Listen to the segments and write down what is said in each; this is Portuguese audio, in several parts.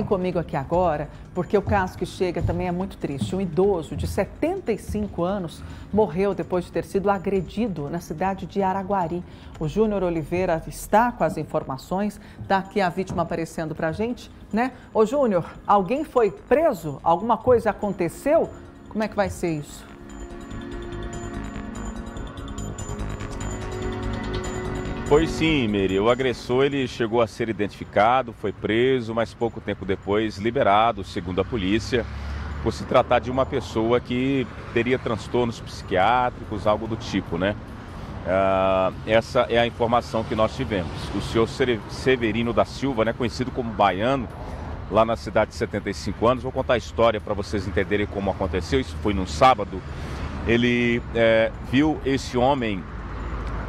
Vem comigo aqui agora, porque o caso que chega também é muito triste. Um idoso de 75 anos morreu depois de ter sido agredido na cidade de Araguari. O Júnior Oliveira está com as informações, está aqui a vítima aparecendo para a gente, né? Ô Júnior, alguém foi preso? Alguma coisa aconteceu? Como é que vai ser isso? Foi sim, Meri. O agressor ele chegou a ser identificado, foi preso, mas pouco tempo depois liberado, segundo a polícia, por se tratar de uma pessoa que teria transtornos psiquiátricos, algo do tipo, né? Uh, essa é a informação que nós tivemos. O senhor Severino da Silva, né, conhecido como Baiano, lá na cidade de 75 anos. Vou contar a história para vocês entenderem como aconteceu. Isso foi num sábado. Ele é, viu esse homem,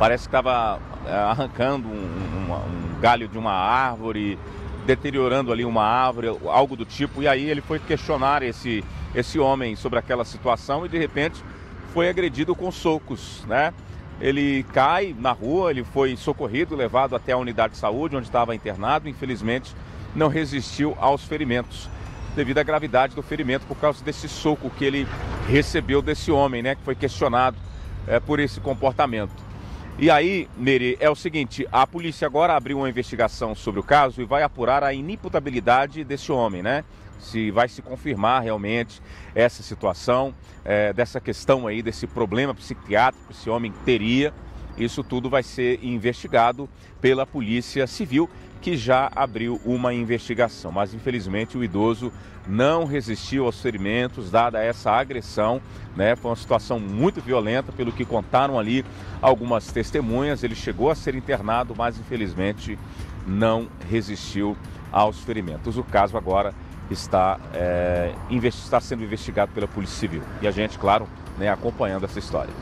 parece que estava é, arrancando um, um, um galho de uma árvore, deteriorando ali uma árvore, algo do tipo. E aí ele foi questionar esse, esse homem sobre aquela situação e de repente foi agredido com socos, né? Ele cai na rua, ele foi socorrido, levado até a unidade de saúde onde estava internado. Infelizmente, não resistiu aos ferimentos devido à gravidade do ferimento por causa desse soco que ele recebeu desse homem, né? Que foi questionado é, por esse comportamento. E aí, Neri, é o seguinte: a polícia agora abriu uma investigação sobre o caso e vai apurar a inimputabilidade desse homem, né? Se vai se confirmar realmente essa situação, é, dessa questão aí, desse problema psiquiátrico que esse homem teria. Isso tudo vai ser investigado pela Polícia Civil que já abriu uma investigação. Mas infelizmente o idoso não resistiu aos ferimentos, dada essa agressão. Né? Foi uma situação muito violenta, pelo que contaram ali algumas testemunhas. Ele chegou a ser internado, mas infelizmente não resistiu aos ferimentos. O caso agora está, é, está sendo investigado pela Polícia Civil. E a gente, claro, né, acompanhando essa história.